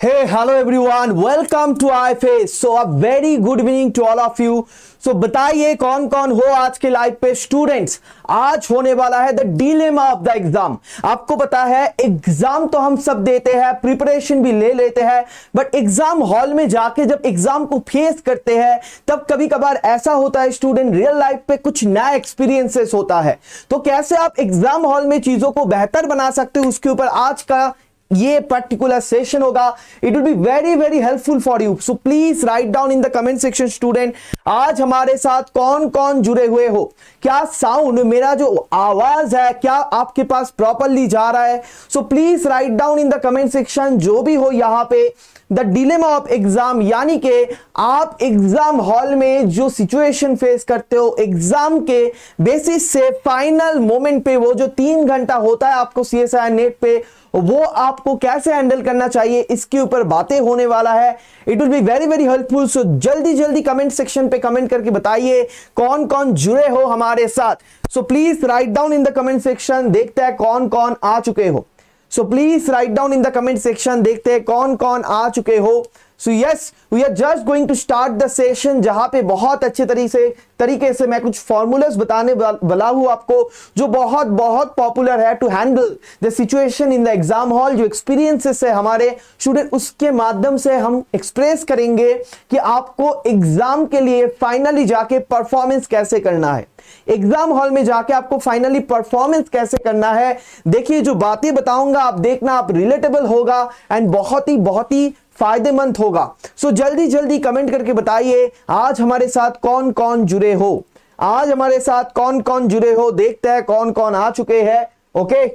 Hey, hello everyone. Welcome to IFA. So a very good evening to all of you. So बताइए कौन कौन हो आज के लाइव पे स्टूडेंट्स आज होने वाला है the dilemma of the exam आपको पता है एग्ज़ाम तो हम सब देते हैं प्रिपरेशन भी ले लेते हैं बट एग्ज़ाम हॉल में जाके जब एग्ज़ाम को फेस करते हैं तब कभी कभार ऐसा होता है स्टूडेंट रियल लाइफ पे कुछ नया एक्सपीरियंसेस होता है तो कैसे आप एग्ज़ाम हॉल में चीज़ों को बेहतर बना सकते हो उसके ऊपर आज का ये पर्टिकुलर सेशन होगा। It will be very very helpful for you so please write down in the comment section student आज हमारे साथ कौन कौन जुड़े हुए हो? क्या साउंड मेरा जो आवाज़ है, क्या आपके पास प्रॉपरली जा रहा है? So please write down in the comment section जो भी हो यहाँ पे। द डिलेमा ऑफ़ एग्ज़ाम यानी कि आप एग्ज़ाम हॉल में जो सिचुएशन फेस करते हो एग्ज़ाम के बेसिस से फाइनल मोमेंट पे वो जो तीन घंटा होता है आपको सी नेट पे वो आपको कैसे हैंडल करना चाहिए, इसके ऊपर बातें होने वाला है। It will be very very helpful so जल्दी जल्दी कमेंट सेक्शन पे कमेंट करके बताइए कौन कौन जुड़े हो हमारे साथ। So please write down in the comment section देखते हैं कौन कौन आ चुके हो। So please write down in the comment section देखते हैं कौन कौन आ चुके हो। So yes we are just going to start the session जहाँ पे बहुत अच्छे तरीके से तरीके से मैं कुछ फॉर्मूलाज बताने वाला हूँ आपको, जो बहुत बहुत पॉपुलर है to handle the situation in the exam hall जो एक्सपीरियंसेस है हमारे स्टूडेंट उसके माध्यम से हम एक्सप्रेस करेंगे कि आपको एग्ज़ाम के लिए फाइनली जाके परफॉर्मेंस कैसे करना है। एग्ज़ाम हॉल में जाके आपको फाइनली परफॉर्मेंस कैसे करना है, देखिए जो बातें बताऊँगा, आप देखना, आप रिलेटेबल होगा एंड बहुत ही बहुत ही फ़ायदेमंद होगा। सो जल्दी जल्दी कमेंट करके बताइए, आज हमारे साथ कौन कौन जुड़े हो? आज हमारे साथ कौन कौन जुड़े हो? देखते हैं कौन कौन आ चुके हैं ओके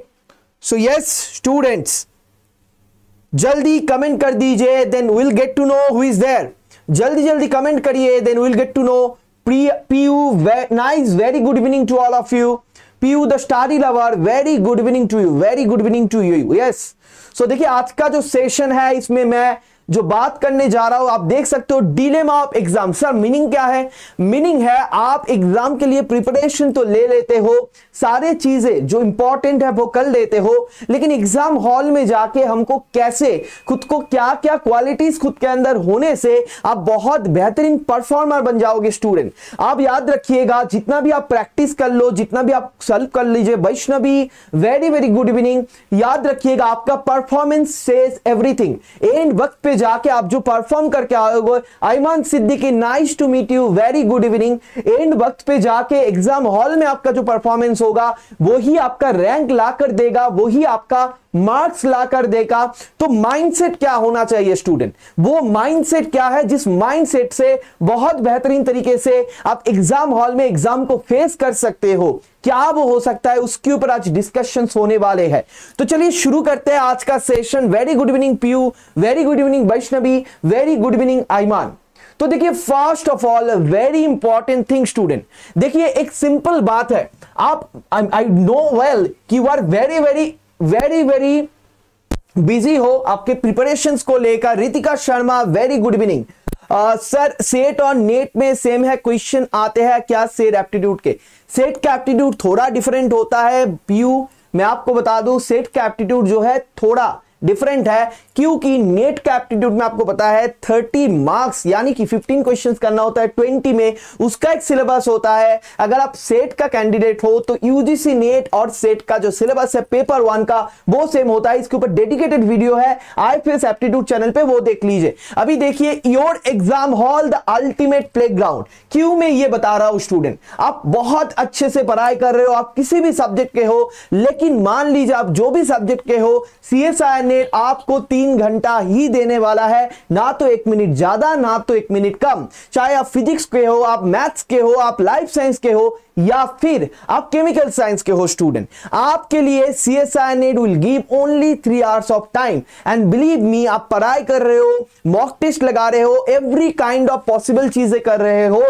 सो यस स्टूडेंट्स जल्दी कमेंट कर दीजिए then will get to know who is there जल्दी जल्दी कमेंट करिए then will get to know PU nice very good evening to all of you PU the starry lover very good evening to you very good evening to you yes so देखिए, आज का जो session है, इसमें मैं जो बात करने जा रहा हूँ, आप देख सकते हो dilemma of exam sir meaning क्या है? मीनिंग है, आप एग्ज़ाम के लिए प्रिपरेशन तो ले लेते हो, सारे चीज़ें जो इंपॉर्टेंट है, वो कर लेते हो, लेकिन एग्ज़ाम हॉल में जाके हमको कैसे, खुद को क्या क्या क्वालिटीज खुद के अंदर होने से आप बहुत बेहतरीन परफॉर्मर बन जाओगे स्टूडेंट आप याद रखिएगा, जितना भी आप प्रैक्टिस कर लो, जितना भी आप सॉल्व कर लीजिए, Vaishnavi very very good evening याद रखिएगा, आपका परफॉर्मेंस सेज एवरीथिंग एंड वक्त पे जाके आप जो परफॉर्म करके आओगे Aiman Siddiqui nice to meet you very good evening and वक्त पे जाके एग्ज़ाम हॉल में आपका जो परफॉर्मेंस होगा, वही आपका रैंक ला कर देगा, वही आपका मार्क्स ला कर देगा। तो माइंडसेट क्या होना चाहिए स्टूडेंट वो माइंडसेट क्या है, जिस माइंडसेट से बहुत बेहतरीन तरीके से आप एग्ज़ाम हॉल में एग्ज़ाम को फेस कर सकते हो। क्या वो हो सकता है? उसके ऊपर आज डिस्कशन होने वाले हैं। तो चलिए शुरू करते हैं आज का session very good evening PU very good evening Vaishnavi very good evening Aiman तो देखिए first of all very important thing student देखिए, एक सिंपल बात है। आप आई नो वेल कि you are very very very very busy हो आपके प्रिपरेशंस को लेकर। Ritika Sharma very good evening sir SET और नेट में सेम है, क्वेश्चन आते हैं क्या सेट एप्टीट्यूड के? सेट का एप्टीट्यूड थोड़ा डिफरेंट होता है, पीयू, मैं आपको बता दूँ सेट का एप्टीट्यूड जो है थोड़ा डिफरेंट है, क्योंकि नेट का एप्टीट्यूड में आपको पता है 30 मार्क्स यानी कि 15 क्वेश्चंस करना होता है 20 में, उसका एक सिलेबस होता है। अगर आप सेट का कैंडिडेट हो तो यूजीसी नेट और सेट का जो सिलेबस है पेपर वन का, वो सेम होता है। इसके ऊपर डेडिकेटेड वीडियो है। आईपीएस एप्टीट्यूड चैनल पे वो देख लीजिए। अभी देखिए your exam hall the ultimate play क्यों मैं ये बता रहा हूँ स्टूडेंट आप बहुत अच्छे से पढ़ाई कर रहे हो, आप किसी भी सब्जेक्ट के हो, लेकिन मान लीजिए आप जो भी सब्जेक्ट के हो सी सीएसआई ने आपको तीन घंटा ही देने वाला है। ना तो एक मिनट ज़्यादा, ना तो एक मिनट कम। चाहे आप फिजिक्स के हो, आप मैथ्स के हो, आप लाइफ साइंस के हो, या फिर आप केमिकल साइंस के हो स्टूडेंट, आपके लिए C S I NET will give only three hours of time and believe me आप पढ़ाई कर रहे हो मॉक टेस्ट लगा रहे हो एवरी काइंड ऑफ़ पॉसिबल चीज़ें कर रहे हो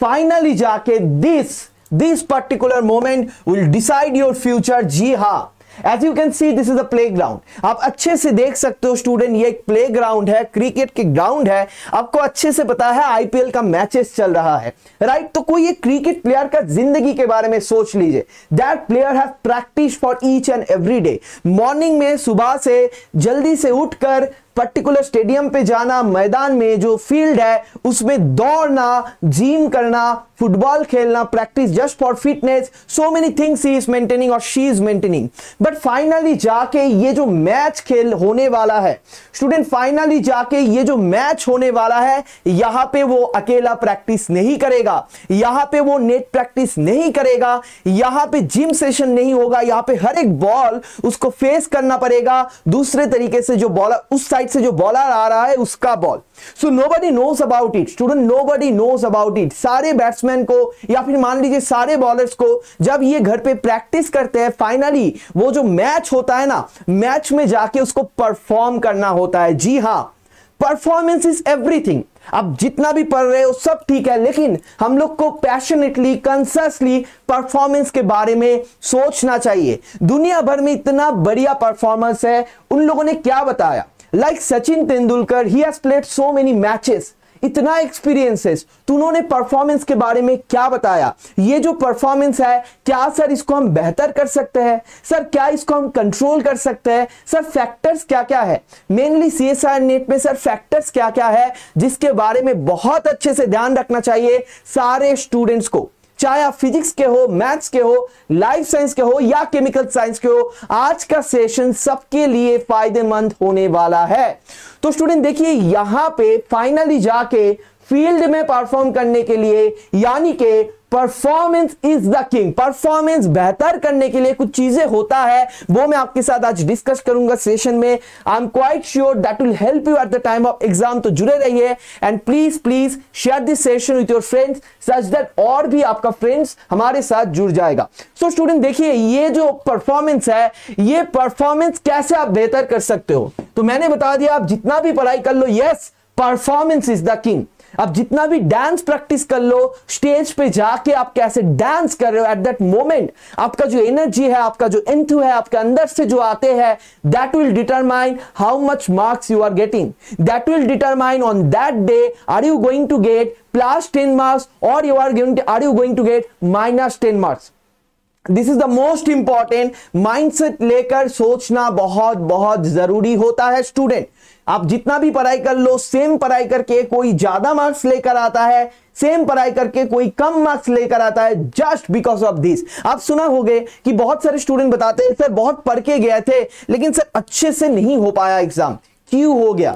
फाइनली जाके this this particular moment will decide your future जी हाँ। As you can see this is a playground आप अच्छे से देख सकते हो स्टूडेंट ये एक प्ले ग्राउंड है क्रिकेट के ग्राउंड है। आपको अच्छे से पता है आईपीएल का मैचेस चल रहा है। Right right? तो कोई एक क्रिकेट प्लेयर का ज़िंदगी के बारे में सोच लीजिए। That player have practice for each and every day morning में सुबह से जल्दी से उठकर पर्टिकुलर स्टेडियम पे जाना, मैदान में जो फ़ील्ड है, उसमें दौड़ना, जिम करना, फुटबॉल खेलना, practice, just for fitness so many things he is maintaining और she is maintaining but finally जाके ये जो मैच खेल होने वाला है स्टूडेंट फाइनली जाके ये जो मैच होने वाला है, यहाँ पे वो अकेला प्रैक्टिस नहीं करेगा, यहाँ पे वो नेट प्रैक्टिस नहीं करेगा, यहाँ पे जिम सेशन नहीं होगा, यहाँ पे हर एक बॉल उसको फेस करना पड़ेगा, दूसरे तरीके से जो बॉलर उस साइड से जो बॉलर आ रहा है, उसका ball so nobody knows about it student nobody knows about it सारे बैट्समैन को, या फिर मान लीजिए सारे बॉलर्स को, जब ये घर पे प्रैक्टिस करते हैं फाइनली वो जो मैच होता है ना मैच में जाके उसको परफॉर्म करना होता है. जी हाँ परफॉर्मेंस इज़ एवरीथिंग अब जितना भी पढ़ रहे हो, सब ठीक है, लेकिन हम लोग को पैशनेटली कंसियसली परफॉर्मेंस के बारे में सोचना चाहिए. दुनिया भर में इतना बढ़िया परफॉर्मेंस है, उन लोगों ने क्या बताया? Like Sachin Tendulkar he has played so many matches इतना एक्सपीरियंसेस तो उन्होंने परफॉर्मेंस के बारे में क्या बताया? ये जो परफॉर्मेंस है, क्या सर इसको हम बेहतर कर सकते हैं? सर क्या इसको हम कंट्रोल कर सकते हैं? सर फैक्टर्स क्या क्या है? Mainly C S I NET में सर फैक्टर्स क्या क्या है, जिसके बारे में बहुत अच्छे से ध्यान रखना चाहिए सारे स्टूडेंट्स को। चाहे आप फिजिक्स के हो मैथ्स के हो लाइफ साइंस के हो या केमिकल साइंस के हो, आज का सेशन सबके लिए फ़ायदेमंद होने वाला है। तो स्टूडेंट देखिए, यहाँ पे फाइनली जाके फ़ील्ड में परफॉर्म करने के लिए, यानी कि performance is the king performance बेहतर करने के लिए कुछ चीज़ें होता है, वो मैं आपके साथ आज डिस्कस करूँगा सेशन में। I am quite sure that will help you at the time of exam तो जुड़े रहिए। And please please share this session with your friends such that और भी आपका फ्रेंड्स हमारे साथ जुड़ जाएगा। सो स्टूडेंट देखिए, ये जो परफॉर्मेंस है, ये परफॉर्मेंस कैसे आप बेहतर कर सकते हो? तो मैंने बता दिया, आप जितना भी पढ़ाई कर लो yes performance is the king अब जितना भी डांस प्रैक्टिस कर लो स्टेज पे जाके आप कैसे डांस कर रहे हो एट दैट मोमेंट आपका जो एनर्जी है, आपका जो इंथू है, आपके अंदर से जो आते हैं that will determine how much marks you are getting that will determine on that day are you going to get plus ten marks और you are going are you going to get minus ten marks this is the most important mindset लेकर सोचना बहुत बहुत ज़रूरी होता है student आप जितना भी पढ़ाई कर लो सेम पढ़ाई करके कोई ज़्यादा मार्क्स लेकर आता है सेम पढ़ाई करके कोई कम मार्क्स लेकर आता है जस्ट बिकॉज़ ऑफ़ दिस आप सुना होगे कि बहुत सारे स्टूडेंट बताते हैं, सर, बहुत पढ़ के गए थे, लेकिन सर, अच्छे से नहीं हो पाया एग्ज़ाम क्यों हो गया?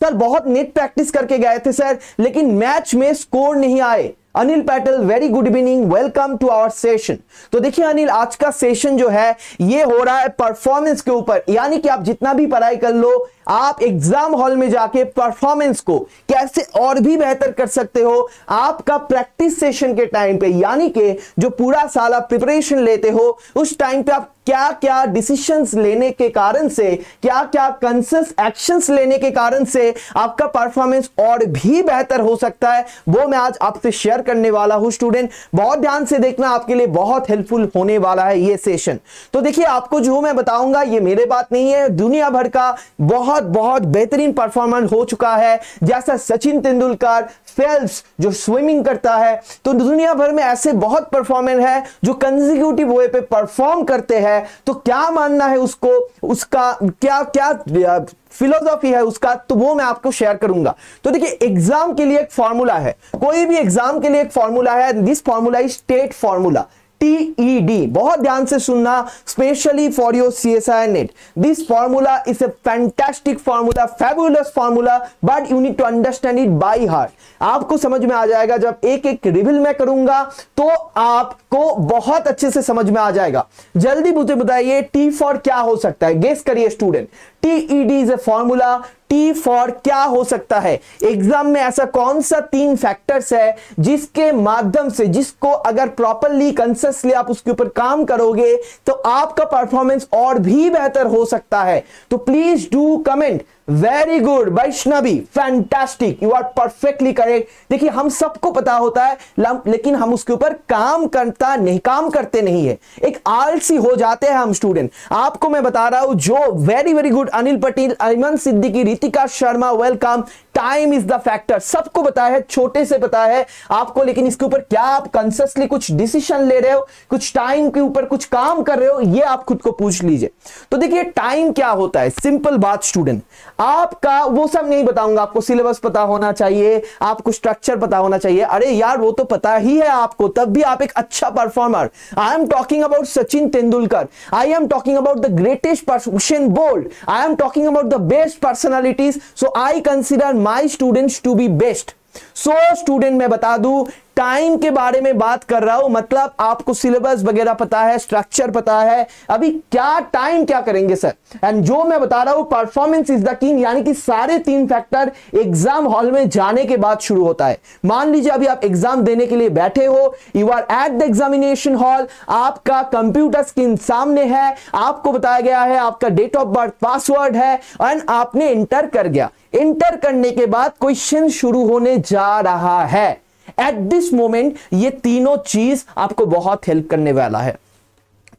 सर, बहुत नेट प्रैक्टिस करके गए थे, सर, लेकिन मैच में स्कोर नहीं आए. Anil Patel very good evening welcome to our session तो देखिए अनिल, आज का सेशन जो है, ये हो रहा है परफॉर्मेंस के ऊपर। यानी कि आप जितना भी पढ़ाई कर लो आप एग्ज़ाम हॉल में जाके परफॉर्मेंस को कैसे और भी बेहतर कर सकते हो? आपका प्रैक्टिस सेशन के टाइम पे, यानी कि जो पूरा साल आप प्रिपरेशन लेते हो, उस टाइम पे आप क्या क्या डिसीशंस लेने के कारण से क्या क्या कंसियस एक्शंस लेने के कारण से आपका परफॉर्मेंस और भी बेहतर हो सकता है? वो मैं आज आपसे शेयर करने वाला हूँ स्टूडेंट बहुत ध्यान से देखना, आपके लिए बहुत हेल्पफुल होने वाला है ये सेशन तो देखिए, आपको जो मैं बताऊँगा, ये मेरे बात नहीं है। दुनिया भर का बहुत बहुत बहुत बेहतरीन परफॉर्मेंस हो चुका है। जैसा सचिन तेंदुलकर फेल्स जो स्विमिंग करता है तो दुनिया भर में ऐसे बहुत परफॉर्मेंस है जो कंजिक्यूटिव वे पे परफॉर्म करते हैं। तो क्या मानना है उसको? उसका क्या क्या फिलोसॉफी है उसका? तो वो मैं आपको शेयर करूँगा। तो देखिए एग्ज़ाम के लिए एक फॉर्मूला है। कोई भी एग्ज़ाम के लिए एक फॉर्मूला है this formula is state formula TED बहुत ध्यान से सुनना specially for your C S I NET this formula is a fantastic formula fabulous formula but you need to understand it by heart आपको समझ में आ जाएगा, जब एक एक रिविल में करूँगा तो आपको बहुत अच्छे से समझ में आ जाएगा। जल्दी मुझे बताइए टी फॉर क्या हो सकता है? गेस करिए student TED is a formula T for क्या हो सकता है? एग्ज़ाम में ऐसा कौन सा तीन फैक्टर्स है जिसके माध्यम से, जिसको अगर प्रॉपरली कंसियसली आप उसके ऊपर काम करोगे तो आपका परफॉर्मेंस और भी बेहतर हो सकता है। तो please do comment very good Vaishnavi fantastic you are perfectly correct देखिए, हम सबको पता होता है लेकिन हम उसके ऊपर काम करता नहीं, काम करते नहीं है। एक आलसी हो जाते हैं हम स्टूडेंट आपको मैं बता रहा हूँ, जो very very good Anil Patel Aman Siddiqui, Ritika Sharma welcome time is the factor सबको पता है, छोटे से पता है आपको, लेकिन इसके ऊपर क्या आप कंसियसली कुछ डिसीज़न ले रहे हो, कुछ टाइम के ऊपर कुछ काम कर रहे हो, ये आप खुद को पूछ लीजिए। तो देखिए टाइम क्या होता है? सिंपल बात स्टूडेंट आपका वो सब नहीं बताऊँगा। आपको सिलेबस पता होना चाहिए, आपको स्ट्रक्चर पता होना चाहिए। अरे यार, वो तो पता ही है आपको, तब भी आप एक अच्छा performer I am talking about Sachin Tendulkar. I am talking about the greatest person bold I am talking about the best personalities so I consider my students to be best so student मैं बता दूँ time के बारे में बात कर रहा हूँ। मतलब आपको सिलेबस वगैरह पता है स्ट्रक्चर पता है। अभी क्या टाइम क्या करेंगे सर एंड जो मैं बता रहा हूँ परफॉर्मेंस इज़ द किंग यानी कि सारे तीन फैक्टर एग्ज़ाम हॉल में जाने के बाद शुरू होता है। मान लीजिए अभी आप एग्ज़ाम देने के लिए बैठे हो you are at the examination hall आपका कंप्यूटर स्क्रीन सामने है, आपको बताया गया है, आपका डेट ऑफ़ बर्थ पासवर्ड है एंड आपने इंटर कर गया। इंटर करने के बाद क्वेश्चन शुरू होने जा रहा है। एट दिस मोमेंट ये तीनों चीज़ आपको बहुत हेल्प करने वाला है।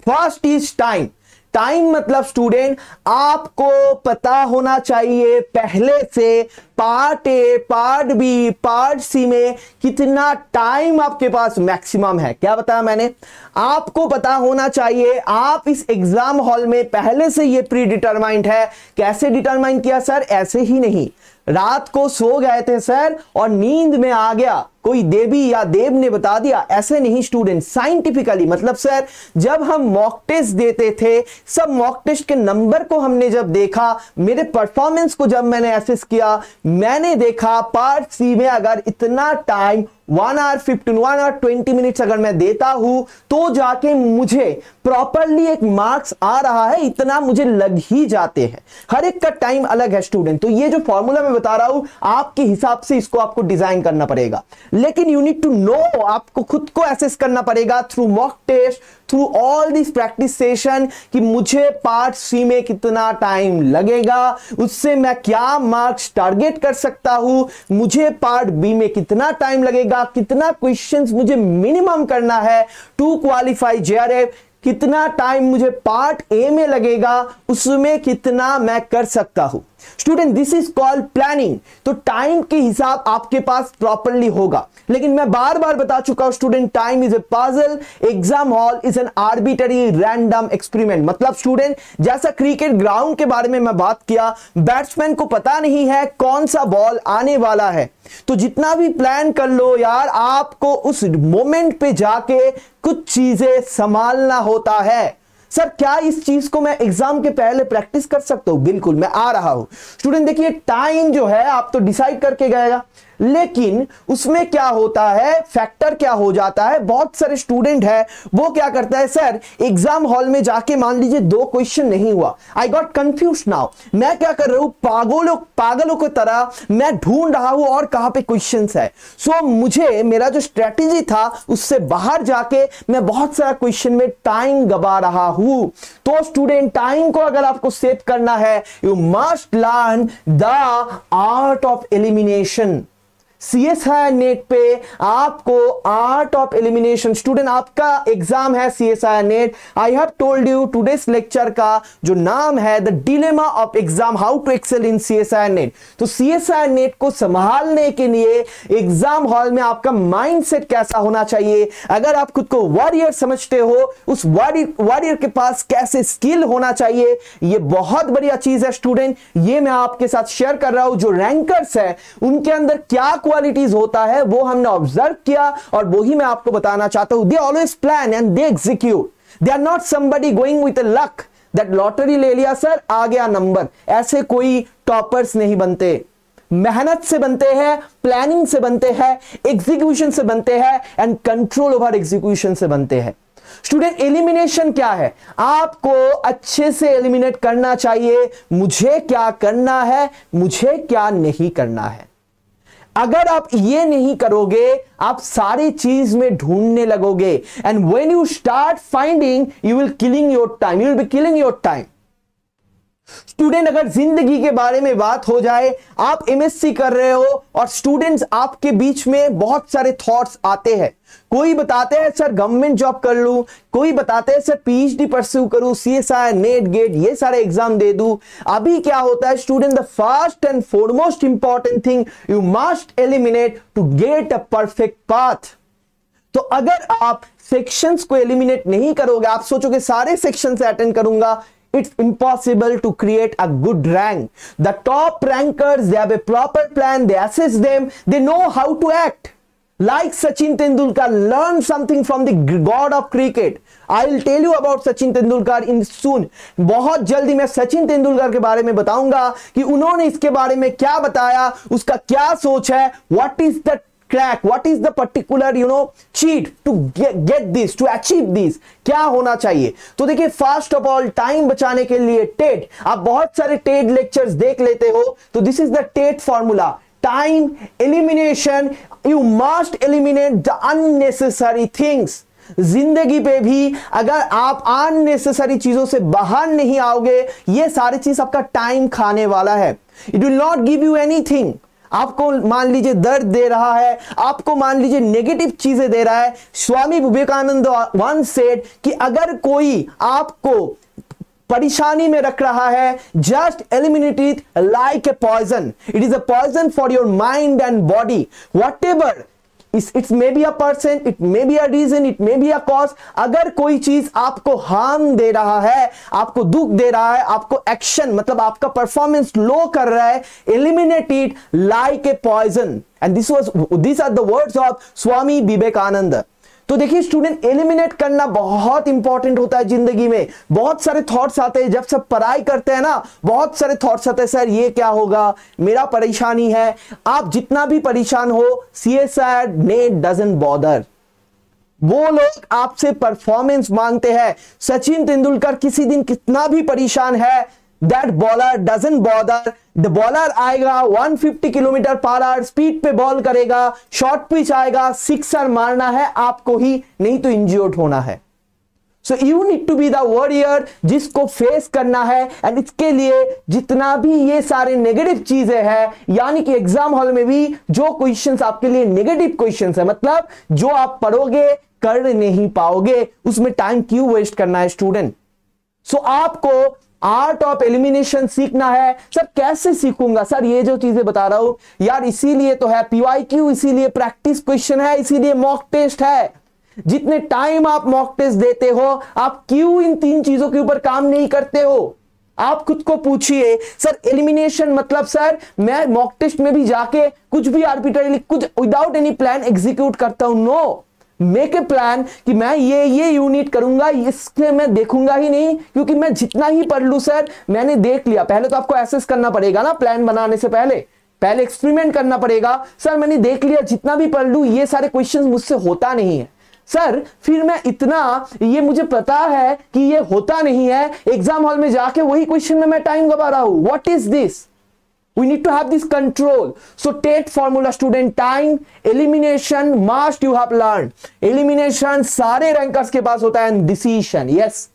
फ़र्स्ट इज़ टाइम टाइम मतलब स्टूडेंट आपको पता होना चाहिए पहले से part A part B part C में कितना टाइम आपके पास मैक्सिमम है। क्या बताया मैंने? आपको पता होना चाहिए, आप इस एग्ज़ाम हॉल में पहले से ये प्री डिटरमाइंड है। कैसे डिटरमाइन किया सर ऐसे ही नहीं। रात को सो गए थे सर और नींद में आ गया। कोई देवी या देव ने बता दिया, ऐसे नहीं स्टूडेंट साइंटिफिकली मतलब सर जब हम मॉक टेस्ट देते थे, सब मॉक टेस्ट के नंबर को हमने जब देखा, मेरे परफॉर्मेंस को जब मैंने एसेस किया, मैंने देखा पार्ट सी में अगर इतना time one hour fifteen one hour twenty minutes अगर मैं देता हूँ तो जाके मुझे प्रॉपरली एक मार्क्स आ रहा है, इतना मुझे लग ही जाते हैं। हर एक का टाइम अलग है स्टूडेंट तो ये जो फॉर्मूला मैं बता रहा हूँ, आपके हिसाब से इसको आपको डिज़ाइन करना पड़ेगा। लेकिन यू नीड टू नो आपको खुद को एसेस करना पड़ेगा through mock test through all this practice session कि मुझे पार्ट सी में कितना टाइम लगेगा, उससे मैं क्या मार्क्स टारगेट कर सकता हूँ, मुझे पार्ट बी में कितना टाइम लगेगा, कितना क्वेश्चंस मुझे मिनिमम करना है टू क्वालिफाई जेआरएफ कितना टाइम मुझे पार्ट ए में लगेगा, उसमें कितना मैं कर सकता हूँ। Student this is called planning तो टाइम के हिसाब आपके पास प्रॉपरली होगा। लेकिन मैं बार बार बता चुका हूँ student time is a puzzle exam hall is an arbitrary random experiment मतलब स्टूडेंट जैसा क्रिकेट ग्राउंड के बारे में मैं बात किया बैट्समैन को पता नहीं है कौन सा बॉल आने वाला है। तो जितना भी प्लान कर लो यार, आपको उस मोमेंट पे जाके कुछ चीज़ें संभालना होता है। सर, क्या इस चीज़ को मैं एग्ज़ाम के पहले प्रैक्टिस कर सकता हूँ? बिल्कुल, मैं आ रहा हूँ। स्टूडेंट देखिए टाइम जो है, आप तो डिसाइड करके गएगा। लेकिन उसमें क्या होता है? फैक्टर क्या हो जाता है? बहुत सारे स्टूडेंट है वो क्या करता है सर एग्ज़ाम हॉल में जाके मान लीजिए दो क्वेश्चन नहीं हुआ। आई गॉट कंफ्यूज नाउ मैं क्या कर रहा हूँ? पागलों पागलों की तरह मैं ढूंढ रहा हूँ और कहाँ पे क्वेश्चन है। सो so, मुझे मेरा जो स्ट्रेटेजी था उससे बाहर जाके मैं बहुत सारा क्वेश्चन में टाइम गवा रहा हूँ। तो स्टूडेंट टाइम को अगर आपको सेव करना है you must learn the art of elimination C S I NET पे आपको आर्ट ऑफ़ एलिमिनेशन स्टूडेंट आपका एग्ज़ाम है C S I NET I have told you today's lecture का जो नाम है the dilemma of exam how to excel in C S I NET तो C S I net को संभालने के लिए एग्ज़ाम हॉल में आपका माइंड सेट कैसा होना चाहिए? अगर आप खुद को वॉरियर समझते हो, उस वॉरियर के पास कैसे स्किल होना चाहिए? ये बहुत बढ़िया चीज़ है स्टूडेंट ये मैं आपके साथ शेयर कर रहा हूँ, जो रैंकर्स है, उनके अंदर क्या क्वालिटीज होता है, वो हमने ऑब्ज़र्व किया और वो ही मैं आपको बताना चाहता हूँ। They always plan and they execute they are not somebody going with luck that lottery ले लिया सर आ गया नंबर ऐसे कोई टॉपर्स नहीं बनते। मेहनत से बनते हैं प्लानिंग से बनते हैं एग्जीक्यूशन से बनते हैं एंड कंट्रोल ओवर एग्जीक्यूशन से बनते हैं। स्टूडेंट एलिमिनेशन क्या है? आपको अच्छे से एलिमिनेट करना चाहिए। मुझे क्या करना है? मुझे क्या नहीं करना है? अगर आप ये नहीं करोगे, आप सारी चीज़ में ढूँढने लगोगे। And when you start finding you will killing your time you will be killing your time student अगर ज़िंदगी के बारे में बात हो जाए, आप एमएससी कर रहे हो और स्टूडेंट्स आपके बीच में बहुत सारे थॉट्स आते हैं। कोई बताते हैं, सर गवर्नमेंट जॉब कर लू। कोई बताते हैं, सर पीएचडी परस्यू करूँ सीएसआई नेट गेट ये सारे एग्ज़ाम दे दू। अभी क्या होता है student the first and foremost important thing you must eliminate to get a perfect path तो अगर आप सेक्शंस को एलिमिनेट नहीं करोगे, आप सोचोगे, सारे सेक्शन अटेंड करूँगा it's impossible to create a good rank. The top rankers, they have a proper plan, they assess them, they know how to act. Like Sachin Tendulkar, learn something from the god of cricket. I will tell you about Sachin Tendulkar in soon. बहुत जल्दी मैं सचिन तेंदुलकर के बारे में बताऊँगा कि उन्होंने इसके बारे में क्या बताया उसका क्या सोच है what is the what is the particular you know cheat to get, get this to achieve this? क्या होना चाहिए? तो देखिए फ़र्स्ट ऑफ़ ऑल टाइम बचाने के लिए टेट आप बहुत सारे टेट लेक्चर्स देख लेते हो। तो this is the TET formula time elimination you must eliminate the unnecessary things ज़िंदगी पे भी अगर आप अननेसेसरी चीज़ों से बाहर नहीं आओगे ये सारी चीज़ आपका टाइम खाने वाला है। It will not give you anything आपको मान लीजिए दर्द दे रहा है, आपको मान लीजिए नेगेटिव चीज़ें दे रहा है, स्वामी विवेकानंद वन सेट कि अगर कोई आपको परेशानी में रख रहा है just eliminate it like a poison it is a poison for your mind and body whatever it's may be a person it may be a reason it may be a cause अगर कोई चीज़ आपको harm दे रहा है, आपको दुख दे रहा है, आपको एक्शन मतलब आपका परफॉर्मेंस लो कर रहा है eliminated like a poison and this was this are the words of Swami Vivekananda तो देखिए स्टूडेंट एलिमिनेट करना बहुत इंपॉर्टेंट होता है ज़िंदगी में। बहुत सारे थॉट्स आते हैं। जब सब पढ़ाई करते हैं ना, बहुत सारे थॉट्स आते हैं, सर, ये क्या होगा? मेरा परेशानी है। आप जितना भी परेशान हो C S NET doesn't bother वो लोग आपसे परफॉर्मेंस मांगते हैं। सचिन तेंदुलकर किसी दिन कितना भी परेशान है that bowler doesn't bother the bowler आएगा 150 किलोमीटर पर आवर स्पीड पे बॉल करेगा शॉर्ट पिच आएगा सिक्सर मारना है आपको ही नहीं तो इंज्योर्ड होना है। So you need to be the warrior जिसको फेस करना है एंड इसके लिए जितना भी ये सारे नेगेटिव चीज़ें हैं यानी कि एग्ज़ाम हॉल में भी जो क्वेश्चंस आपके लिए नेगेटिव क्वेश्चंस है मतलब जो आप पढ़ोगे कर नहीं पाओगे उसमें टाइम क्यों वेस्ट करना है स्टूडेंट सो so, आपको आर्ट ऑफ़ एलिमिनेशन सीखना है। सर, कैसे सीखूँगा? सर, ये जो चीज़ें बता रहा हूँ, यार, इसीलिए तो है पीवाई क्यू इसीलिए प्रैक्टिस क्वेश्चन है, इसीलिए मॉक टेस्ट है। जितने टाइम आप मॉक टेस्ट देते हो, आप क्यों इन तीन चीज़ों के ऊपर काम नहीं करते हो? आप खुद को पूछिए। सर एलिमिनेशन मतलब सर, मैं मॉक टेस्ट में भी जाके कुछ भी आर्बिट्रली कुछ विदाउट एनी प्लान एग्जीक्यूट करता हूँ नो मेक ए प्लान कि मैं ये ये यूनिट करूँगा इसके मैं देखूँगा ही नहीं, क्योंकि मैं जितना ही पढ़ लू सर मैंने देख लिया। पहले तो आपको एसेस करना पड़ेगा ना प्लान बनाने से पहले। पहले एक्सपेरिमेंट करना पड़ेगा। सर मैंने देख लिया, जितना भी पढ़ लू, ये सारे क्वेश्चन मुझसे होता नहीं है। सर फिर मैं इतना, ये मुझे पता है कि ये होता नहीं है। एग्ज़ाम हॉल में जाके वही क्वेश्चन में मैं टाइम गवा रहा हूँ। What is this we need to have this control so tet formula student time elimination must you have learned elimination सारे रैंकर्स के पास होता है decision yes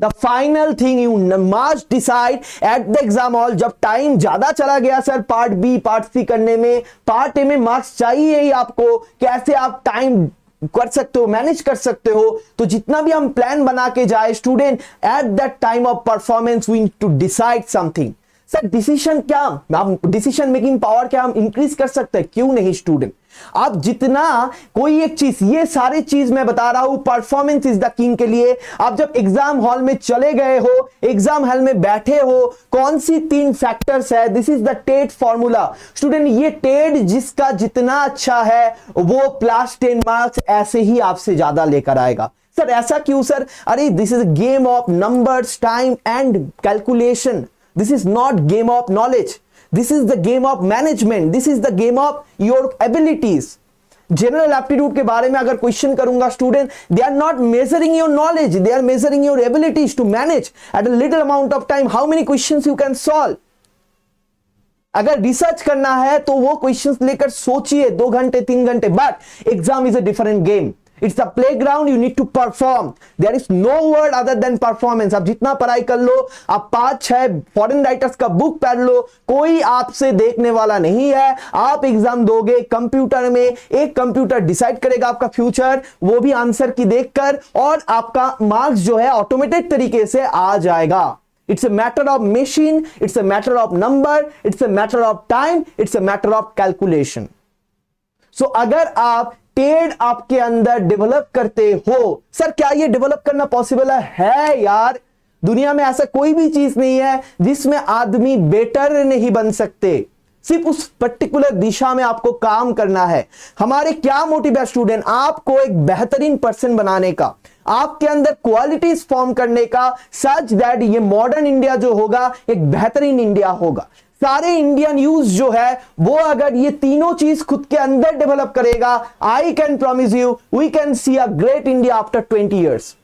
the final thing you must decide at the exam hall जब time ज़्यादा चला गया sir part B part C करने में पार्ट ए में मार्क्स चाहिए ही आपको कैसे आप टाइम कर सकते हो मैनेज कर सकते हो तो जितना भी हम प्लान बना के जाए student at that time of performance we to decide something sir decision क्या? हम डिसीज़न मेकिंग पावर क्या हम इंक्रीज कर सकते हैं? क्यों नहीं स्टूडेंट आप जितना कोई एक चीज़, ये सारी चीज़ मैं बता रहा हूँ परफॉर्मेंस इज़ द किंग के लिए। आप जब एग्ज़ाम हॉल में चले गए हो एग्ज़ाम हॉल में बैठे हो, कौन सी तीन फैक्टर्स है? This is the TET formula student ये टेट जिसका जितना अच्छा है, वो प्लस टेन मार्क्स ऐसे ही आपसे ज़्यादा लेकर आएगा। सर ऐसा क्यों सर अरे this is game of numbers time and calculation This is not game of knowledge. This is the game of management. This is the game of your abilities. General aptitude के बारे में अगर question करूँगा student they are not measuring your knowledge they are measuring your abilities to manage at a little amount of time how many question you can solve अगर research करना है तो वो क्वेश्चंस लेकर सोचिए दो घंटे, तीन घंटे but exam is a different game it's a play ground you need to perform there is no word other than performance आप जितना पढ़ाई कर लो, आप पाँच, छह फॉरेन राइटर्स का बुक पढ़ लो, कोई आपसे देखने वाला नहीं है। आप एग्ज़ाम दोगे कंप्यूटर में एक कंप्यूटर डिसाइड करेगा आपका फ्यूचर वो भी आंसर की देखकर और आपका मार्क्स जो है ऑटोमेटेड तरीके से आ जाएगा। It's a matter of machine it's a matter of number it's a matter of time it's a matter of calculation so अगर आप टेड आपके अंदर डेवलप करते हो सर क्या ये डेवलप करना पॉसिबल है? है यार। दुनिया में ऐसा कोई भी चीज़ नहीं है जिसमें आदमी बेटर नहीं बन सकते। सिर्फ़ उस पर्टिकुलर दिशा में आपको काम करना है। हमारे क्या मोटिव है स्टूडेंट आपको एक बेहतरीन पर्सन बनाने का, आपके अंदर क्वालिटीज फॉर्म करने का सच दैट ये मॉडर्न इंडिया जो होगा, एक बेहतरीन इंडिया होगा। सारे इंडियन यूज़ जो है, वो अगर ये तीनों चीज़ खुद के अंदर डेवलप करेगा I can promise you we can see a great India after twenty years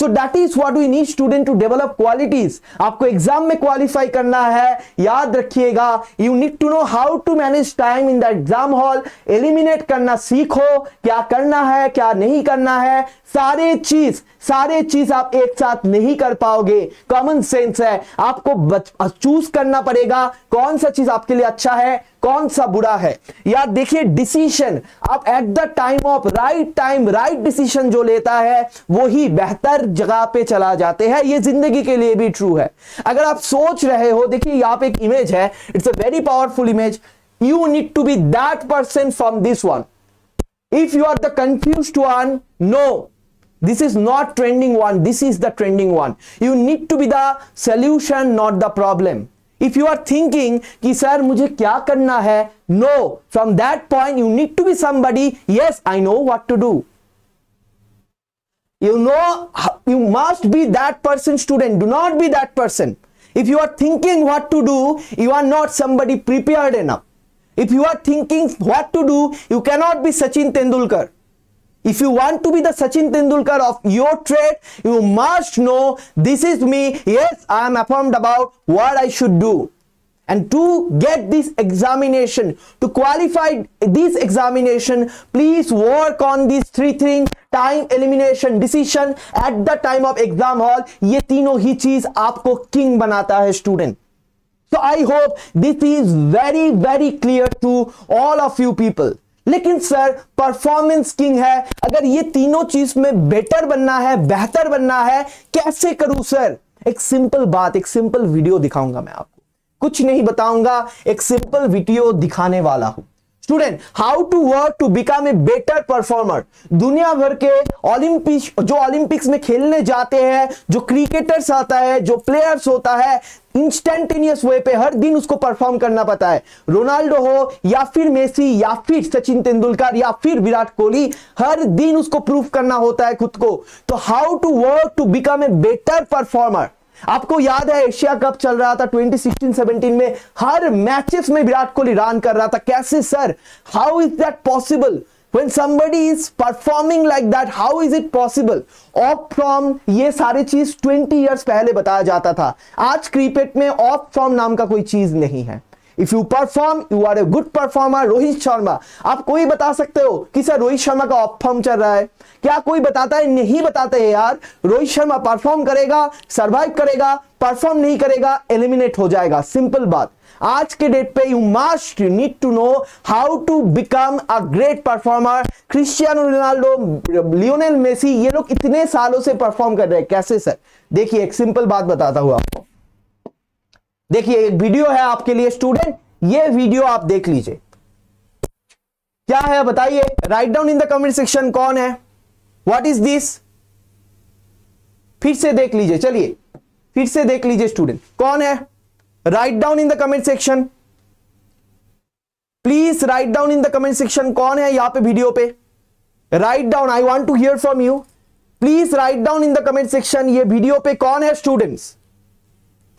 so that is what we need student to develop qualities आपको एग्ज़ाम में क्वालिफाई करना है, याद रखिएगा। You need to know how to manage time in the exam hall eliminate करना सीखो, क्या करना है, क्या नहीं करना है। सारे चीज़ सारे चीज़ आप एक साथ नहीं कर पाओगे। कॉमन सेंस है। आपको चूज़ करना पड़ेगा। कौन सा चीज़ आपके लिए अच्छा है कौन सा बुरा है? या देखिए डिसीशन आप at the time of right time right decision जो लेता है वो ही बेहतर जगह पे चला जाते हैं। ये ज़िंदगी के लिए भी ट्रू है। अगर आप सोच रहे हो, देखिए, यहाँ पे एक इमेज है। It's a very powerful image you need to be that person from this one if you are the confuse one no this is not trending one. This is the trending one. You need to be the solution, not the problem if you are thinking कि sir मुझे क्या करना है no from that point you need to be somebody yes I know what to do you know you must be that person student do not be that person if you are thinking what to do you are not somebody prepared an if you are thinking what to do you cannot be Sachin Tendulkar if you want to be the Sachin Tendulkar of your trade, you must know this is me. Yes, I am informed about what I should do. And to get this examination, to qualify this examination, please work on these three things. Time elimination decision at the time of exam hall ये तीनों ही चीज आपको king बनाता है student So I hope this is very, very clear to all of you people. लेकिन sir performance king है। अगर ये तीनों चीज़ में बेटर बनना है, बेहतर बनना है, कैसे करूँ सर? एक सिंपल बात, एक सिंपल वीडियो दिखाऊँगा मैं आपको। कुछ नहीं बताऊँगा, एक सिंपल वीडियो दिखाने वाला हूँ। Student how to work to become a better performer दुनिया भर के ओलंपिक जो ओलंपिक्स में खेलने जाते हैं, जो क्रिकेटर्स आता है, जो प्लेयर्स होता है इंस्टेंटेनियस वे पे हर दिन उसको परफॉर्म करना पता है। रोनाल्डो हो, या फिर मेसी, या फिर सचिन तेंदुलकर, या फिर विराट कोहली, हर दिन उसको प्रूफ करना होता है खुद को। तो how to work to become a better performer आपको याद है, एशिया कप चल रहा था 2016-17 में। हर मैचेस में विराट कोहली रन कर रहा था। कैसे sir how is that possible when somebody is performing like that, how is it possible? Off from ये सारी चीज़ 20 years पहले बताया जाता था। आज क्रिकेट में ऑफ़ फ्रॉम नाम का कोई चीज़ नहीं है। If you perform you are a good performer Rohit Sharma आप कोई बता सकते हो कि सर रोहित शर्मा का ऑफ़ फॉर्म चल रहा है? क्या कोई बताता है? नहीं बताते हैं यार। रोहित शर्मा परफॉर्म करेगा सर्वाइव करेगा परफॉर्म नहीं करेगा एलिमिनेट हो जाएगा। सिंपल बात। आज के डेट पे you must need to know how to become a great performer Cristiano Ronaldo Lionel Messi ये लोग इतने सालों से परफॉर्म कर रहे हैं। कैसे, सर? देखिए, एक सिंपल बात बताता हूँ आपको। देखिए, एक वीडियो है आपके लिए स्टूडेंट ये वीडियो आप देख लीजिए। क्या है, बताइए। Write down in the comment section कौन है। व्हाट इज़ दिस फिर से देख लीजिए, चलिए। फिर से देख लीजिए स्टूडेंट कौन है। Write down in the comment section please write down in the comment section कौन है यहाँ पे वीडियो पे। Write down I want to hear from you please write down in the comment section ये वीडियो पे कौन है स्टूडेंट्स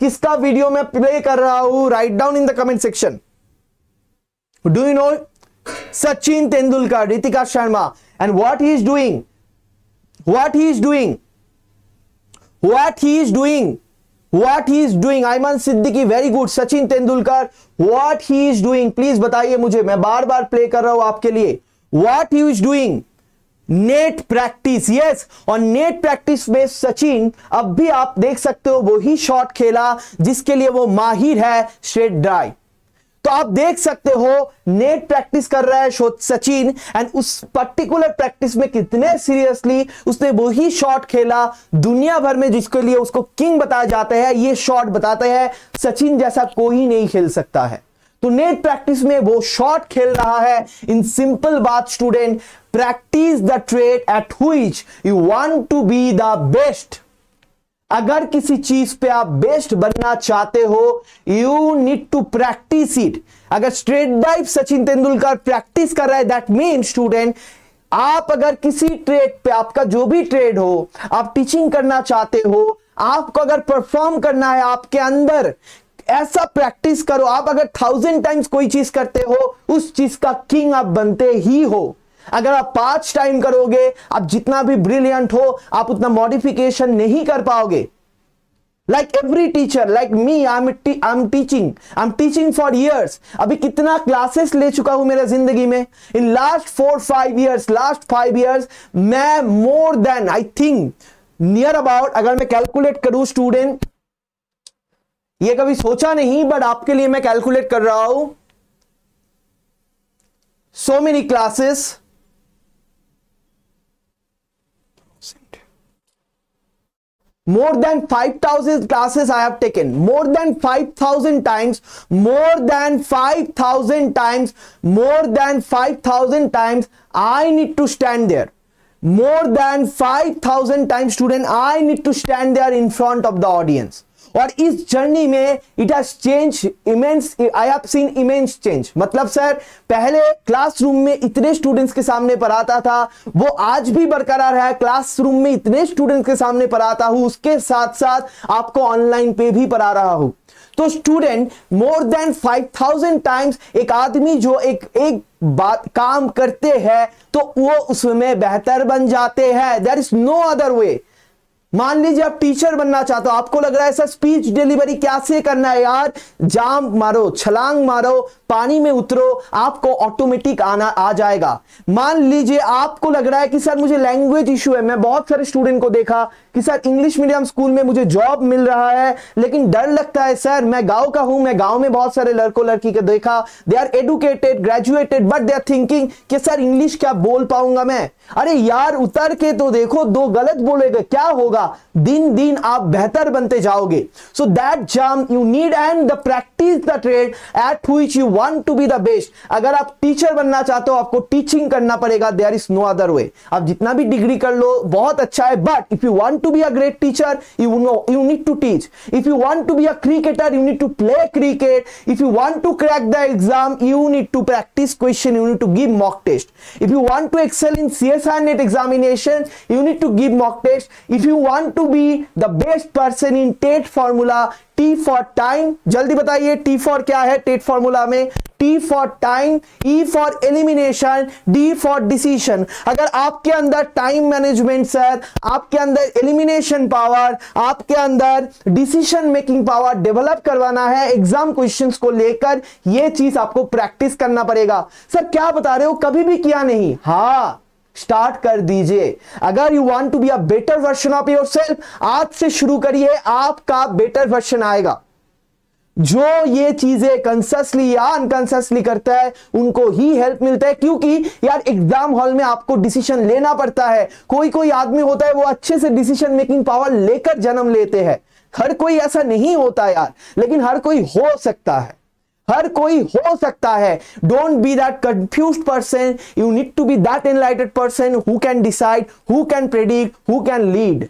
किसका वीडियो मैं प्ले कर रहा हूँ? Write down in the comment section do you know Sachin Tendulkar Ritika Sharma and what he is doing what he is doing what he is doing what he is doing Ayman Siddiqui very good Sachin Tendulkar what he is doing please बताइए मुझे। मैं बार बार play कर रहा हूँ आपके लिए। What he is doing net practice yes और net practice में सचिन, अब भी आप देख सकते हो वही शॉट खेला, जिसके लिए वो माहिर है स्ट्रेट ड्राइव तो आप देख सकते हो, नेट प्रैक्टिस कर रहा है सचिन एंड उस पर्टिकुलर प्रैक्टिस में कितने सीरियसली उसने वही शॉट खेला, दुनिया भर में जिसके लिए उसको किंग बताया जाता है, ये शॉट बताते हैं, सचिन जैसा कोई नहीं खेल सकता है। तो नेट प्रैक्टिस में वो शॉट खेल रहा है इन सिंपल बात student, practice the trade at which, you want to be the best. अगर किसी चीज़ पे आप बेस्ट बनना चाहते हो, you need to practice it. अगर straight drive Sachin Tendulkar practice कर रहा है दैट मीन स्टूडेंट आप अगर किसी ट्रेड पे, आपका जो भी ट्रेड हो, आप टीचिंग करना चाहते हो, आपको अगर परफॉर्म करना है आपके अंदर ऐसा प्रैक्टिस करो। आप अगर थाउज़ेंड टाइम्स कोई चीज़ करते हो, उस चीज़ का किंग आप बनते ही हो। अगर आप पाँच टाइम करोगे, आप जितना भी ब्रिलियंट हो, आप उतना मॉडिफिकेशन नहीं कर पाओगे। Like every teacher like me I am teaching I am teaching for years अभी कितना क्लासेस ले चुका हूँ मेरे ज़िंदगी में? In last four five years last five years मैं more than I think near about अगर मैं कैलकुलेट करूँ स्टूडेंट ये कभी सोचा नहीं बट आपके लिए मैं कैलकुलेट कर रहा हूँ। So many classes more than five thousand classes I have taken more than five thousand times more than five thousand times more than five thousand times I need to stand there more than five thousand times student I need to stand there in front of the audience और इस journey में it has change immense I have seen immense change मतलब sir पहले classroom में इतने students के सामने पढ़ाता था, वो आज भी बरकरार है। क्लासरूम में इतने स्टूडेंट्स के सामने पढ़ाता हूँ, उसके साथ साथ आपको ऑनलाइन पे भी पढ़ा रहा हूँ। तो student more than five thousand times एक आदमी जो एक एक बात काम करते हैं तो वो उसमें बेहतर बन जाते हैं। There is no other way मान लीजिए आप टीचर बनना चाहते हो, आपको लग रहा है, सर स्पीच डिलीवरी कैसे करना है यार? जाम मारो, छलांग मारो, पानी में उतरो, आपको ऑटोमेटिक आना, आ जाएगा। मान लीजिए आपको लग रहा है कि, सर, मुझे लैंग्वेज इशू है, मैं बहुत सारे स्टूडेंट को देखा कि, सर इंग्लिश मीडियम स्कूल में मुझे जॉब मिल रहा है, लेकिन डर लगता है, सर, मैं गाँव का हूँ, मैं गाँव में बहुत सारे लड़कों, लड़की के देखा they are educated graduated but they are thinking sir English क्या बोल पाऊँगा मैं? अरे यार, उतर के तो देखो, दो गलत बोलेगा क्या होगा? होगा। दिन दिन आप बेहतर बनते जाओगे। So that jam you need and the practice the trade at which you want to be the best अगर आप टीचर बनना चाहते हो, आपको टीचिंग करना पड़ेगा there is no other way आप जितना भी डिग्री कर लो, बहुत अच्छा है but if you want to be a great teacher you know you need to teach if you want to be a cricketer you need to play cricket if you want to crack the exam you need to practice question you need to give mock test if you want to excel in C S R NET examination you need to give mock test if you want to be the best person in tet formula. T for time जल्दी बताइए T for क्या है TET formula में? T for time E for elimination D for decision अगर आपके अंदर time management sir आपके अंदर एलिमिनेशन पावर आपके अंदर डिसीज़न मेकिंग पावर डेवलप करवाना है एग्ज़ाम क्वेश्चंस को लेकर यह चीज़ आपको प्रैक्टिस करना पड़ेगा। सर क्या बता रहे हो? कभी भी किया नहीं। हाँ स्टार्ट कर दीजिए। अगर you want to be a better version of yourself आज से शुरू करिए, आपका बेटर वर्जन आएगा। जो ये चीज़ें कंससली या अनकंससली करता है, उनको ही हेल्प मिलता है, क्योंकि यार एग्ज़ाम हॉल में आपको डिसीज़न लेना पड़ता है। कोई कोई आदमी होता है, वो अच्छे से डिसीज़न मेकिंग पावर लेकर जन्म लेते हैं। हर कोई ऐसा नहीं होता यार, लेकिन हर कोई हो सकता है। हर कोई हो सकता है। Don't be that confuse person you need to be that enlightened person who can decide who can predict who can lead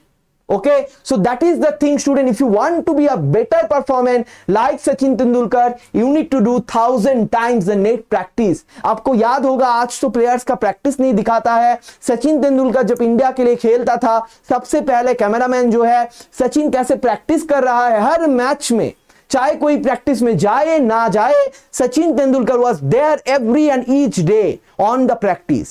okay? So that is the thing, student. If you want to be a better performer, like sachin tendulkar, you need to do thousand times the net practice. आपको याद होगा, आज तो players का practice नहीं दिखाता है। सचिन तेंदुलकर जब इंडिया के लिए खेलता था, सबसे पहले कैमरामैन जो है सचिन कैसे प्रैक्टिस कर रहा है हर मैच में। चाहे कोई प्रैक्टिस में जाए, ना जाए, Sachin Tendulkar was there every and each day on the practice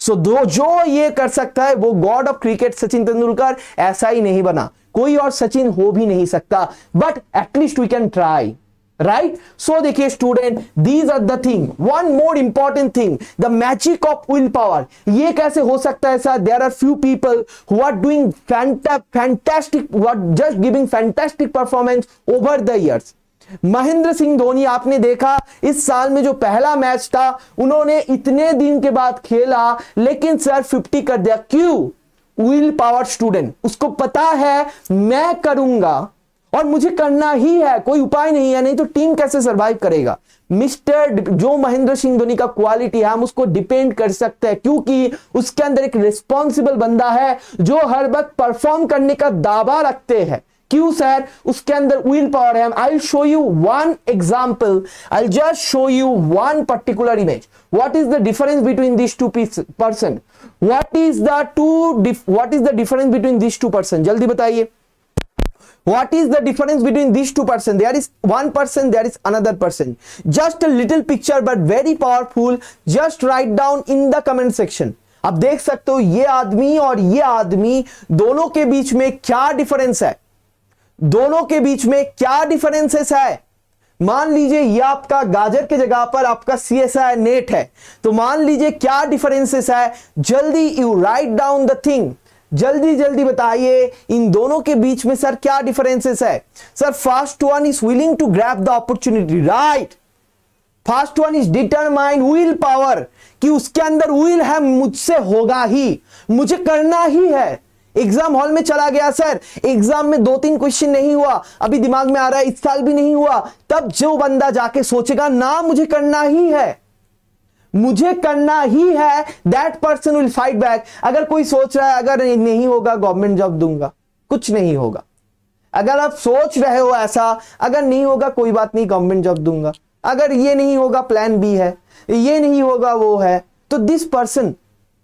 so दो, जो ये कर सकता है, वो god of cricket Sachin Tendulkar, ऐसा ही नहीं बना। कोई और सचिन हो भी नहीं सकता but at least we can try right so देखिए student these are the thing one more important thing the magic of will power ये कैसे हो सकता है sir there are few people who are doing fantastic just giving fantastic performance over the years Mahendra Singh Dhoni, आपने देखा, इस साल में जो पहला मैच था, उन्होंने इतने दिन के बाद खेला, लेकिन सर 50 कर दिया। क्यों? विल पावर स्टूडेंट उसको पता है, मैं करूँगा। और मुझे करना ही है, कोई उपाय नहीं है, नहीं तो टीम कैसे सरवाइव करेगा? मिस्टर जो महेंद्र सिंह धोनी का क्वालिटी है, हम उसको डिपेंड कर सकते हैं, क्योंकि उसके अंदर एक रिस्पॉन्सिबल बंदा है, जो हर वक्त परफॉर्म करने का दावा रखते हैं। क्यों सर उसके अंदर विल पावर है। I show you one example I just show you one particular image what is the difference between this two person what is the two what is the difference between this two person जल्दी बताइए। What is the difference between these two person there is one person there is another person just a little picture but very powerful just write down in the comment section आप देख सकते हो ये आदमी और ये आदमी दोनों के बीच में क्या डिफरेंस है दोनों के बीच में क्या डिफरेंसेस है मान लीजिए ये आपका गाजर के जगह पर आपका सी एस आई नेट है तो मान लीजिए क्या डिफरेंसेस है जल्दी you write down the thing जल्दी जल्दी बताइए, इन दोनों के बीच में सर क्या डिफरेंसेस है? Sir first one is willing to grab the opportunity right first one is determine will power कि उसके अंदर विल है, मुझसे होगा ही, मुझे करना ही है। एग्ज़ाम हॉल में चला गया सर एग्ज़ाम में दो तीन क्वेश्चन नहीं हुआ, अभी दिमाग में आ रहा है, इस साल भी नहीं हुआ। तब जो बंदा जाके सोचेगा, ना मुझे करना ही है। मुझे करना ही है that person will fight back अगर कोई सोच रहा है, अगर नहीं होगा गवर्नमेंट जॉब दूँगा। कुछ नहीं होगा। अगर आप सोच रहे हो ऐसा, अगर नहीं होगा, कोई बात नहीं गवर्नमेंट जॉब दूँगा। अगर ये नहीं होगा प्लान बी है। ये नहीं होगा, वो है। तो this person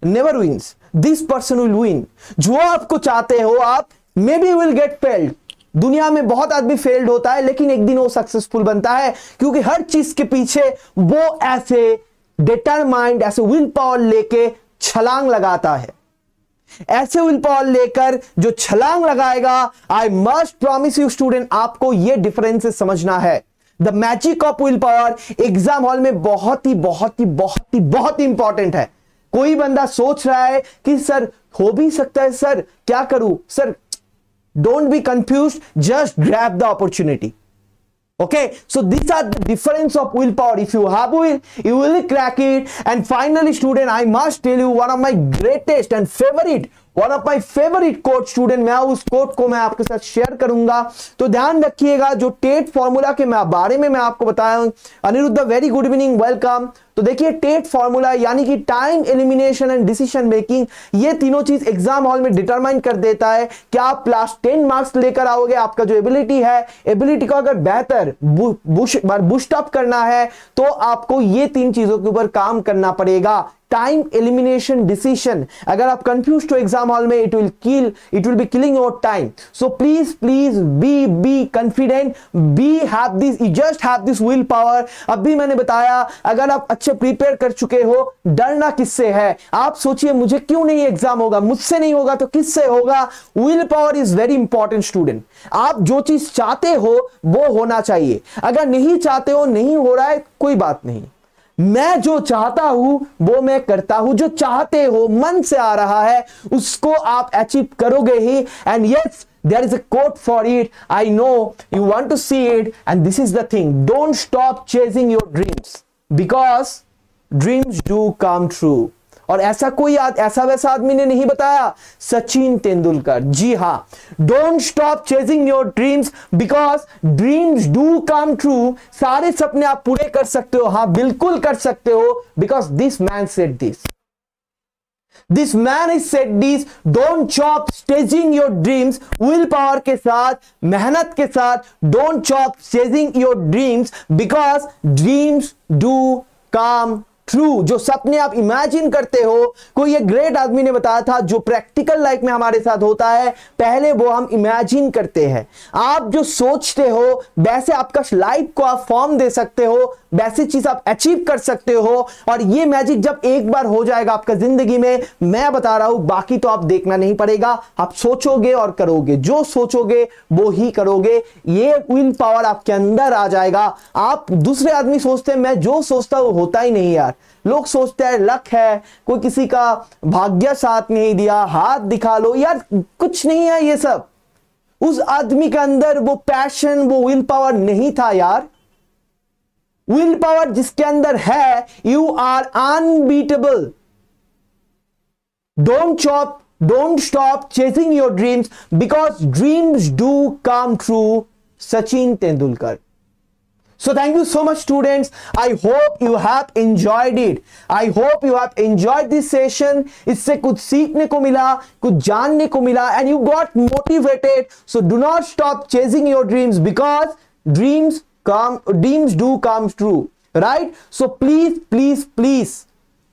never wins this person will win जो आपको चाहते हो, आप may be will get failed दुनिया में बहुत आदमी फेल्ड होता है, लेकिन एक दिन वो सक्सेसफुल बनता है, क्योंकि हर चीज़ के पीछे वो ऐसे डिटरमाइंड ऐसे विल पावर लेके छलांग लगाता है। ऐसे विल पावर लेकर जो छलांग लगाएगा I must promise you student आपको ये डिफरेंसेस समझना है। The magic of will power exam hall में बहुत ही बहुत ही बहुत ही बहुत ही इंपॉर्टेंट है। कोई बंदा सोच रहा है कि, सर, हो भी सकता है, सर, क्या करूँ? Sir don't be confuse just grab the opportunity okay so these are the difference of willpower if you have will you will crack it and finally student i must tell you one of my greatest and favorite one of my favourite quote student मैं उस quote को मैं आपके साथ share करूँगा तो ध्यान रखिएगा जो टेट फॉर्मूला के मैं बारे में मैं आपको बताया Anirudh very good evening welcome तो देखिए, टेट फॉर्मूला यानी कि time elimination and decision making ये तीनों चीज़ एग्ज़ाम हॉल में डिटरमाइन कर देता है कि आप प्लस टेन मार्क्स लेकर आओगे, आपका जो एबिलिटी है एबिलिटी को अगर बेहतर बुस्ट अप करना है तो आपको ये तीन चीज़ों के ऊपर काम करना पड़ेगा। टाइम एलिमिनेशन डिसीशन अगर आप कंफ्यूज हो एग्ज़ाम हॉल में it will kill it will be killing your time so please please be be confident be have this just have this will power अभी मैंने बताया, अगर आप अच्छे प्रिपेयर कर चुके हो, डरना किससे है? आप सोचिए, मुझे क्यों नहीं एग्ज़ाम होगा? मुझसे नहीं होगा तो किससे होगा? Will power is very important student आप जो चीज़ चाहते हो, वो होना चाहिए। अगर नहीं चाहते हो, नहीं हो रहा है, कोई बात नहीं। मैं जो चाहता हूँ, वो मैं करता हूँ। जो चाहते हो, मन से आ रहा है, उसको आप अचीव करोगे ही। And yes there is a quote for it. I know you want to see it. And this is the thing. Don't stop chasing your dreams. Because dreams do come true और ऐसा कोई आद, ऐसा वैसा आदमी ने नहीं बताया। सचिन तेंदुलकर। जी हाँ। Don't stop chasing your dreams because dreams do come true सारे सपने आप पूरे कर सकते हो। हाँ बिल्कुल कर सकते हो। Because this man set this this man is set this don't stop chasing your dreams will power के साथ, मेहनत के साथ don't stop chasing your dreams because dreams do come true जो सपने आप इमेजिन करते हो, कोई एक ग्रेट आदमी ने बताया था, जो प्रैक्टिकल लाइफ में हमारे साथ होता है, पहले वो हम इमेजिन करते हैं। आप जो सोचते हो, वैसे आपका लाइफ को आप फॉर्म दे सकते हो वैसी चीज़ आप अचीव कर सकते हो। और ये मैजिक जब एक बार हो जाएगा आपका ज़िंदगी में, मैं बता रहा हूँ, बाकी तो आप देखना नहीं पड़ेगा। आप सोचोगे और करोगे। जो सोचोगे, वो ही करोगे। ये विल पावर आपके अंदर आ जाएगा। आप दूसरे आदमी सोचते हैं, मैं जो सोचता हूँ, होता ही नहीं यार। लोग सोचते हैं, लक है, कोई किसी का भाग्य साथ नहीं दिया, हाथ दिखा लो। यार, कुछ नहीं है ये सब। उस आदमी के अंदर वो पैशन वो विल पावर नहीं था यार। विल पावर जिसके अंदर है you are unbeatable don't stop don't stop chasing your dreams because dreams do come true Sachin Tendulkar so thank you so much students I hope you have enjoyed it I hope you have enjoyed this session इससे कुछ सीखने को मिला कुछ जानने को मिला and you got motivated so do not stop chasing your dreams because dreams come dreams do come true. Right? So please please please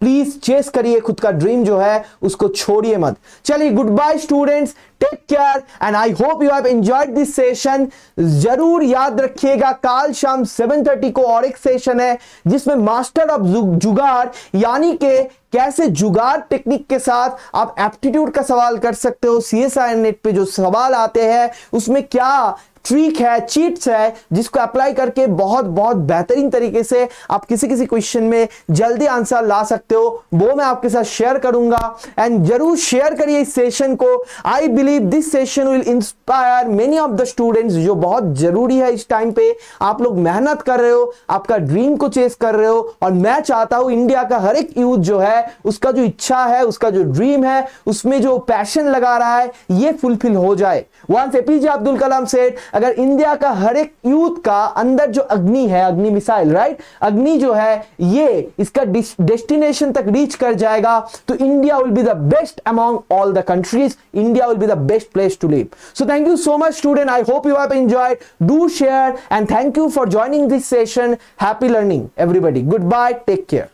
please chase करिए खुद का ड्रीम जो है, उसको छोड़िए मत चलिए good bye students take care and I hope you have enjoyed this session ज़रूर याद रखिएगा, काल शाम 7:30 को और एक सेशन है, जिसमें मास्टर ऑफ़ जुगाड़, यानी के कैसे जुगाड़ टेक्निक के साथ आप एप्टीट्यूड का सवाल कर सकते हो सी एस आई नेट पे जो सवाल आते हैं, उसमें क्या ट्रिक है चीट्स है, जिसको अप्लाई करके बहुत बहुत बेहतरीन तरीके से आप किसी किसी क्वेश्चन में जल्दी आंसर ला सकते हो। वो मैं आपके साथ शेयर करूँगा। एंड ज़रूर शेयर करिए इस सेशन को। I believe this session will inspire many of the students जो बहुत ज़रूरी है इस टाइम पे। आप लोग मेहनत कर रहे हो, आपका ड्रीम को चेस कर रहे हो। और मैं चाहता हूँ इंडिया का हर एक यूथ जो है, उसका जो इच्छा है, उसका जो ड्रीम है, उसमें जो पैशन लगा रहा है, ये फुलफिल हो जाए। वहाँ से पीजे अब्दुल कलाम सेठ अगर इंडिया का हर एक यूथ का अंदर जो अग्नि है, अग्नि मिसाइल राइट अग्नि जो है, ये इसका डेस्टिनेशन तक रीच कर जाएगा। तो India will be the best among all the countries India will be the best place to live so thank you so much student I hope you have enjoyed do share and thank you for joining this session happy learning everybody good bye take care